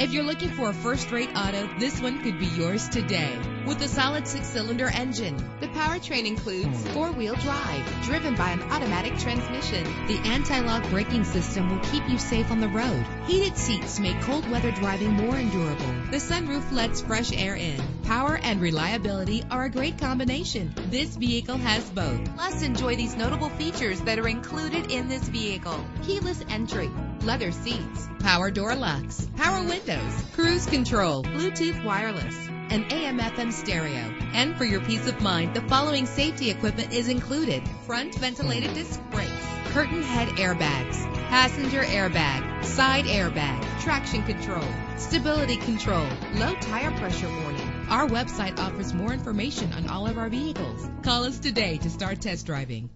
If you're looking for a first-rate auto, this one could be yours today. With a solid six-cylinder engine, the powertrain includes four-wheel drive, driven by an automatic transmission. The anti-lock braking system will keep you safe on the road. Heated seats make cold weather driving more endurable. The sunroof lets fresh air in. Power and reliability are a great combination. This vehicle has both. Plus, enjoy these notable features that are included in this vehicle. Keyless entry, leather seats, power door locks, power windows, cruise control, Bluetooth wireless, and AM FM stereo. And for your peace of mind, the following safety equipment is included. Front ventilated disc brakes, curtain head airbags, passenger airbag, side airbag, traction control, stability control, low tire pressure warning. Our website offers more information on all of our vehicles. Call us today to start test driving.